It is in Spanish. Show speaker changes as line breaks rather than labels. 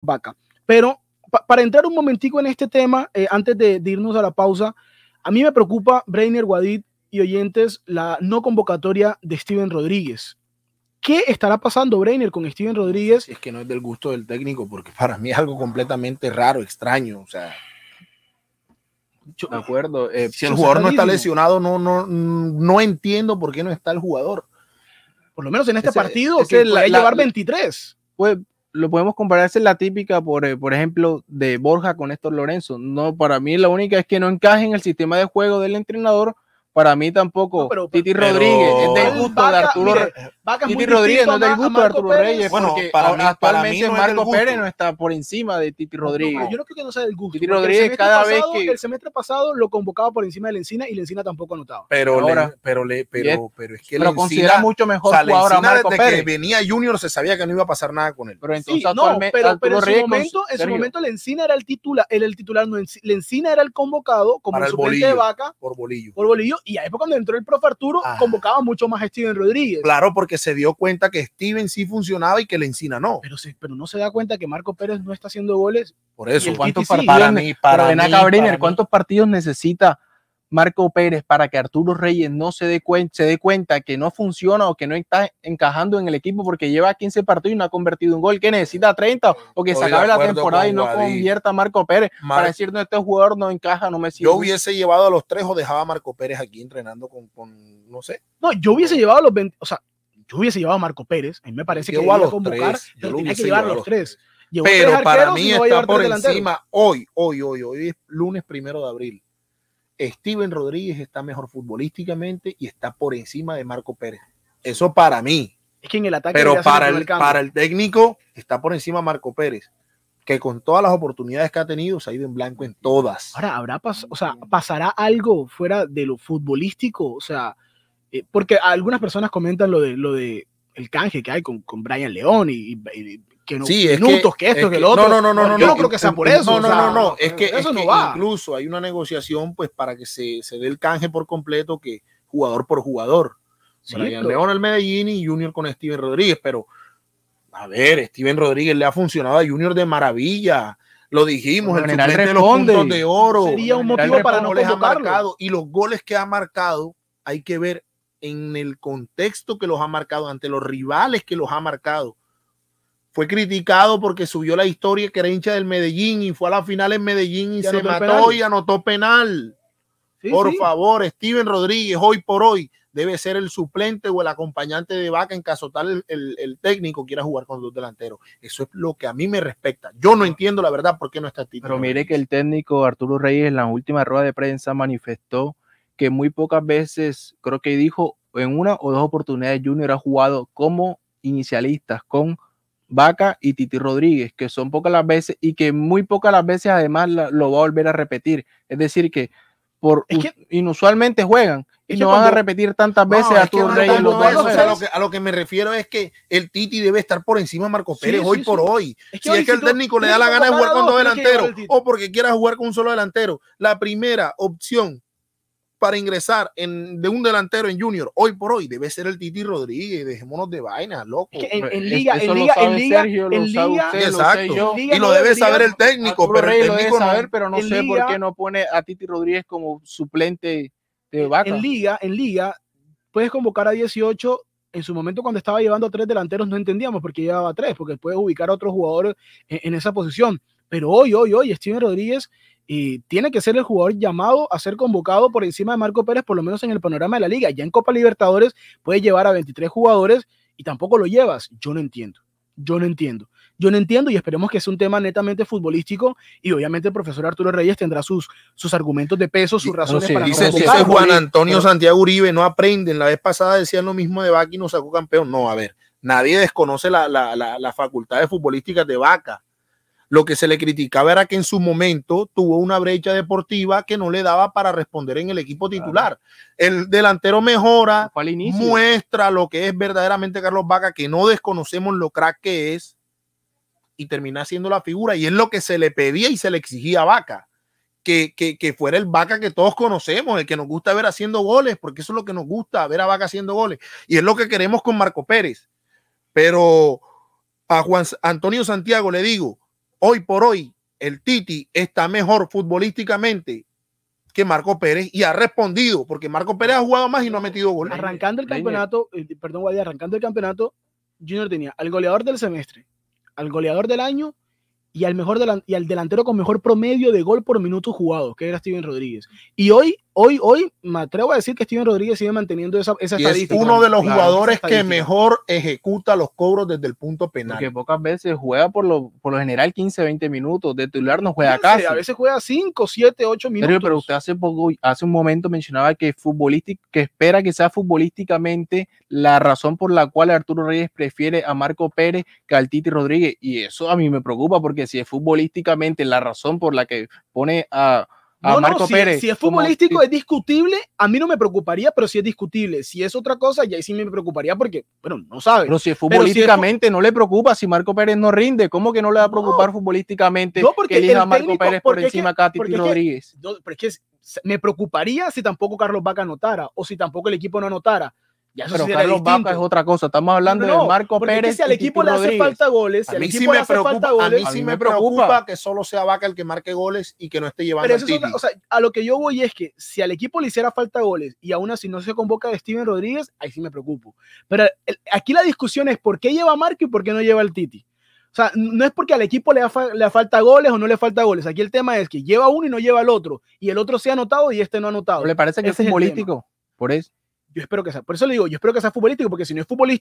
Vaca. Pero para entrar un momentico en este tema, eh, antes de, irnos a la pausa, a mí me preocupa, Brainer, Guadit y oyentes, la no convocatoria de Steven Rodríguez. ¿Qué estará pasando, Brainer, con Steven Rodríguez?
Es que no es del gusto del técnico, porque para mí es algo completamente raro, extraño. O sea, de acuerdo. Eh, si el jugador no está lesionado, no, no, no entiendo por qué no está el jugador.
Por lo menos en este partido, que puede llevar 23.
Pues lo podemos comparar, esa es la típica, por, eh, por ejemplo, de Borja con Néstor Lorenzo. No, para mí la única es que no encaje en el sistema de juego del entrenador para mí tampoco. Titi Rodríguez es del gusto de Arturo Titi Rodríguez no es del gusto de Arturo Reyes. Bueno, para mí, actualmente Marco Pérez no está por encima de Titi Rodríguez.
yo no creo que no sea del gusto.
Titi Rodríguez cada vez que.
El semestre pasado lo convocaba por encima de Lencina y Lencina tampoco anotaba.
Pero, Ahora, pero, le, pero, pero es que
pero considera mucho mejor jugador a Marco
desde que venía Junior se sabía que no iba a pasar nada con él.
Pero entonces no, pero, en su momento, en su momento Lencina era el titular, el, el titular no, Lencina era el convocado como el suplente de Vaca
por Bolillo.
Por Bolillo y ahí cuando entró el profe Arturo ah. convocaba mucho más a Steven Rodríguez.
Claro, porque se dio cuenta que Steven sí funcionaba y que Lencina no.
Pero, sí, pero no se da cuenta que Marco Pérez no está haciendo goles.
Por eso,
¿cuántos para, mí, para, mí, ¿cuántos partidos necesita Marco Pérez para que Arturo Reyes no se dé, cuenta, se dé cuenta que no funciona o que no está encajando en el equipo porque lleva 15 partidos y no ha convertido un gol, que necesita 30 o que se acabe la temporada y no convierta a Marco Pérez para decir no, este jugador no encaja, no me sirve.
Yo hubiese llevado a los tres o dejaba a Marco Pérez aquí entrenando con, con no sé.
No, yo hubiese llevado a los 20, o sea, yo hubiese llevado a Marco Pérez, a mí me parece que
a los convocar, tres, yo tenía que llevar a los tres. pero para mí está por encima, hoy, hoy, hoy, hoy es lunes primero de abril Steven Rodríguez está mejor futbolísticamente y está por encima de Marco Pérez. Eso para mí.
Es que en el ataque
Pero para el, para el técnico está por encima Marco Pérez, que con todas las oportunidades que ha tenido se ha ido en blanco en todas.
Ahora, habrá o sea, pasará algo fuera de lo futbolístico, o sea, eh, porque algunas personas comentan lo de lo de el canje que hay con, con Brian León y, que no,
sí,
minutos, que, esto, que, lo otro.
No, no, no, no.
Yo no, creo que sea por eso.
No, no, no, no. Es que, eso no va. incluso hay una negociación pues para que se, se dé el canje por completo que jugador por jugador. Sí, León el Medellín y Junior con Steven Rodríguez, pero a ver, Steven Rodríguez le ha funcionado a Junior de maravilla. Lo dijimos, el suplente de los puntos de oro.
Sería un motivo para no les ha
marcado y los goles que ha marcado hay que ver en el contexto que los ha marcado ante los rivales que los ha marcado fue criticado porque subió la historia que era hincha del Medellín y fue a la final en Medellín y, se mató y anotó penal. por favor, Steven Rodríguez, hoy por hoy, debe ser el suplente o el acompañante de Vaca en caso tal el, técnico quiera jugar con dos delanteros. Eso es lo que a mí me respecta. Yo no entiendo la verdad por qué no está
título. Pero mire que el técnico Arturo Reyes en la última rueda de prensa manifestó que muy pocas veces, creo que dijo en una o dos oportunidades Junior ha jugado como inicialistas con Vaca y Titi Rodríguez, que son pocas las veces y que muy pocas las veces además lo va a volver a repetir. Es decir, que por inusualmente juegan y no van a repetir tantas veces a tu Reyes.
a, lo que, a lo que me refiero es que el Titi debe estar por encima de Marco Pérez hoy por hoy. si es que el técnico le da la gana de jugar con dos delanteros o porque quiera jugar con un solo delantero, la primera opción para ingresar en, de un delantero en Junior hoy por hoy debe ser el Titi Rodríguez. Dejémonos de vainas, loco.
en, liga, en liga, en liga, en liga,
exacto. y lo debe saber el técnico, pero el técnico
saber, pero no sé por qué no pone a Titi Rodríguez como suplente de Vaca.
En liga, en liga, puedes convocar a 18 en su momento cuando estaba llevando a tres delanteros no entendíamos por qué llevaba tres, porque puedes ubicar a otro jugador en, en, esa posición. Pero hoy, hoy, hoy, Steven Rodríguez y tiene que ser el jugador llamado a ser convocado por encima de Marco Pérez, por lo menos en el panorama de la liga. Ya en Copa Libertadores puede llevar a 23 jugadores y tampoco lo llevas. Yo no entiendo. Yo no entiendo. Yo no entiendo y esperemos que sea un tema netamente futbolístico y obviamente el profesor Arturo Reyes tendrá sus, sus argumentos de peso, sus razones para
dice, dice Juan Antonio Santiago Uribe, no aprenden. La vez pasada decían lo mismo de Vaca y nos sacó campeón. No, a ver, nadie desconoce la, la, la, la facultad de futbolísticas de Vaca lo que se le criticaba era que en su momento tuvo una brecha deportiva que no le daba para responder en el equipo titular. El delantero mejora, muestra lo que es verdaderamente Carlos Vaca, que no desconocemos lo crack que es, y termina siendo la figura. Y es lo que se le pedía y se le exigía a Vaca. Que, que, que, fuera el Vaca que todos conocemos, el que nos gusta ver haciendo goles, porque eso es lo que nos gusta, ver a Vaca haciendo goles. Y es lo que queremos con Marco Pérez. Pero a Juan Antonio Santiago le digo, hoy por hoy el Titi está mejor futbolísticamente que Marco Pérez y ha respondido, porque Marco Pérez ha jugado más y no ha metido goles.
Arrancando el campeonato, eh, perdón, Guadía, arrancando el campeonato, Junior tenía al goleador del semestre, al goleador del año y al mejor delan- y al delantero con mejor promedio de gol por minuto jugado, que era Steven Rodríguez. Y hoy, hoy, hoy, me atrevo a decir que Steven Rodríguez sigue manteniendo esa, esa
Y es
estadística.
uno de los
Claro,
jugadores que mejor ejecuta los cobros desde el punto penal.
Porque pocas veces juega por lo, por lo general 15, 20 minutos. De titular no juega
15,
casi.
A veces juega 5, 7, 8 minutos.
Sergio, pero usted hace poco, hace un momento mencionaba que futbolístic, que espera que sea futbolísticamente la razón por la cual Arturo Reyes prefiere a Marco Pérez que al Titi Rodríguez. Y eso a mí me preocupa porque si es futbolísticamente la razón por la que pone a, a
No, no,
Marco
si,
Pérez.
si es
como
futbolístico,
tit-
es discutible. A mí no me preocuparía, pero si es discutible. Si es otra cosa, ya ahí sí me preocuparía porque, bueno, no sabe.
Pero si es
Pero si es
futbolísticamente no le preocupa si Marco Pérez no rinde. ¿Cómo que no le va a
No.
preocupar futbolísticamente
No, porque
que elija
el
a Marco
técnico-
Pérez por
que-
encima que a Titi
es que-
Rodríguez?
No, pero es que me preocuparía si tampoco Carlos Vaca anotara o si tampoco el equipo no anotara. Ya eso
Pero
sería
Carlos
distinto.
Vaca es otra cosa. Estamos hablando
No, no,
de Marco
porque es que
Pérez.
si al equipo le hace falta goles, si
a
al
mí
equipo
sí
le
me
hace
preocupa,
falta
a mí
goles,
a
sí
mí
me
me
preocupa
preocupa
que solo sea Vaca el que marque goles y que no esté llevando
pero eso es otra- o sea, a lo que yo voy es que si al equipo le hiciera falta goles y aún así no se convoca a Steven Rodríguez, ahí sí me preocupo. Pero el- aquí la discusión es por qué lleva a Marco y por qué no lleva al Titi. O sea, no es porque al equipo le, fa- le falta goles o no le falta goles. Aquí el tema es que lleva uno y no lleva al otro. Y el otro se ha anotado y este no ha anotado.
¿No le parece que es
Ese es el
futbolístico? Por eso.
Yo espero que sea. Por eso le digo, yo espero que sea futbolístico, porque si no es futbolístico,